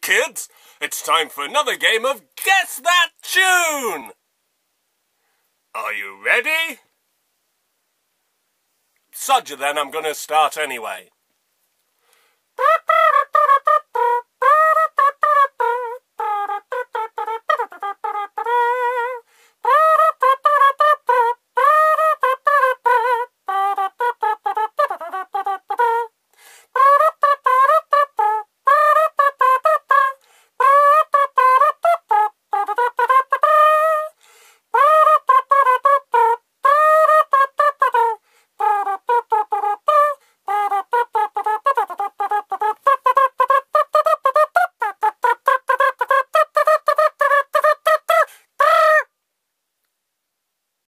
kids. It's time for another game of Guess That Tune! Are you ready? Sodger then, I'm going to start anyway.